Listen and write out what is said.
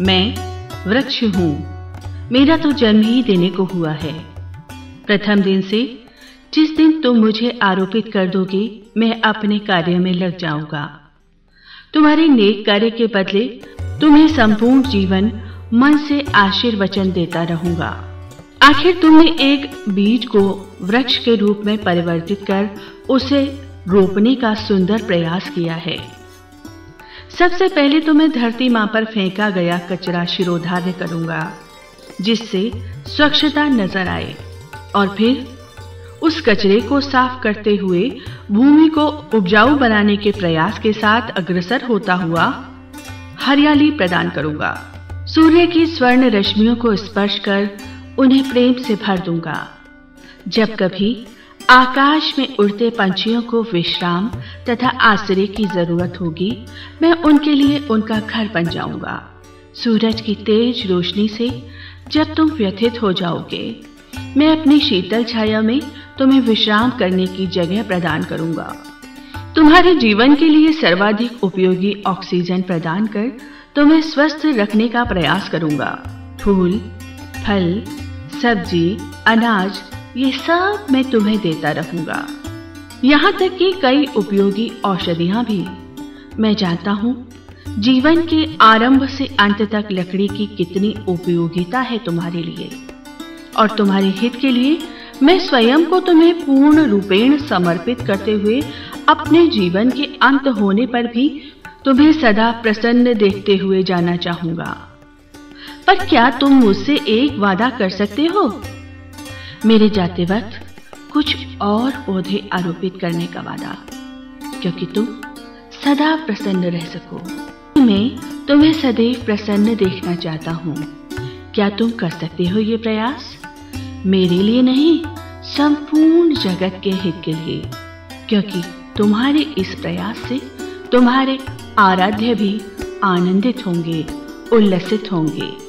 मैं वृक्ष हूँ। मेरा तो जन्म ही देने को हुआ है। प्रथम दिन से, जिस दिन तुम मुझे आरोपित कर दोगे, मैं अपने कार्य में लग जाऊँगा। तुम्हारे नेक कार्य के बदले तुम्हें संपूर्ण जीवन मन से आशीर्वचन देता रहूँगा। आखिर तुमने एक बीज को वृक्ष के रूप में परिवर्तित कर उसे रोपने का सुंदर प्रयास किया है। सबसे पहले तो मैं धरती माँ पर फेंका गया कचरा शिरोधार्य करूँगा, जिससे स्वच्छता नज़र आए और फिर उस कचरे को साफ़ करते हुए भूमि को उपजाऊ बनाने के प्रयास के साथ अग्रसर होता हुआ हरियाली प्रदान करूँगा। सूर्य की स्वर्ण रश्मियों को स्पर्श कर उन्हें प्रेम से भर दूँगा। जब कभी आकाश में उड़ते पंछियों को विश्राम तथा आश्रय की ज़रूरत होगी, मैं उनके लिए उनका घर बन जाऊँगा। सूरज की तेज रोशनी से जब तुम व्यथित हो जाओगे, मैं अपनी शीतल छाया में तुम्हें विश्राम करने की जगह प्रदान करूँगा। तुम्हारे जीवन के लिए सर्वाधिक उपयोगी ऑक्सीजन प्रदान कर तुम्हें स्वस्थ रखने का प्रयास करूँगा। फूल, फल, सब्ज़ी, अनाज ये सब मैं तुम्हें देता रहूँगा। यहाँ तक कि कई उपयोगी औषधियाँ भी। मैं जानता हूँ, जीवन के आरंभ से अंत तक लकड़ी की कितनी उपयोगिता है तुम्हारे लिए। और तुम्हारे हित के लिए मैं स्वयं को तुम्हें पूर्ण रूपेण समर्पित करते हुए अपने जीवन के अंत होने पर भी तुम्हें सदा प्रसन्न देखते हुए जाना चाहूँगा। पर क्या तुम मुझसे एक वादा कर सकते हो? मेरे जाते वक्त कुछ और पौधे आरोपित करने का वादा। क्योंकि तुम सदा प्रसन्न रह सको। मैं तुम्हें सदैव प्रसन्न देखना चाहता हूँ। क्या तुम कर सकते हो ये प्रयास? मेरे लिए नहीं, संपूर्ण जगत के हित के लिए। क्योंकि तुम्हारे इस प्रयास से तुम्हारे आराध्य भी आनंदित होंगे, उल्लसित होंगे।